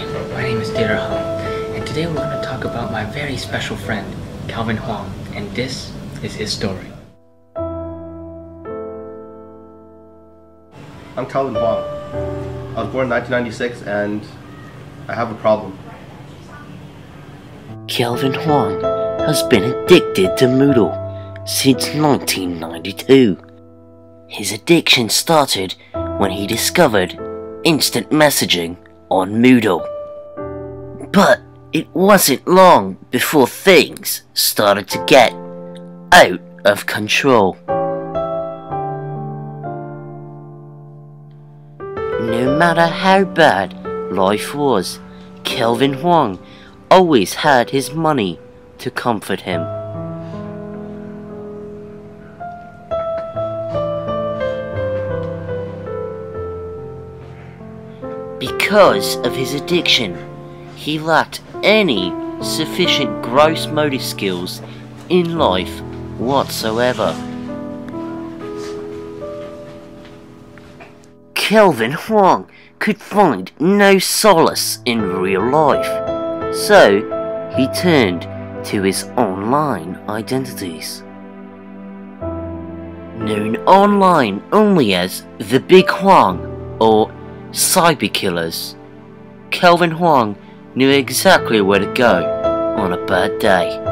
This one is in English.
my name is Taylor Hung, and today we're going to talk about my very special friend, Calvin Huang, and this is his story. I'm Calvin Huang. I was born in 1996 and I have a problem. Calvin Huang has been addicted to Moodle since 1992. His addiction started when he discovered instant messaging on Moodle. But it wasn't long before things started to get out of control. No matter how bad life was, Kelvin Huang always had his money to comfort him. Because of his addiction, he lacked any sufficient gross motor skills in life whatsoever. Kelvin Huang could find no solace in real life, so he turned to his online identities. Known online only as the Big Huang or Cyber Killers, Kelvin Huang knew exactly where to go on a bad day.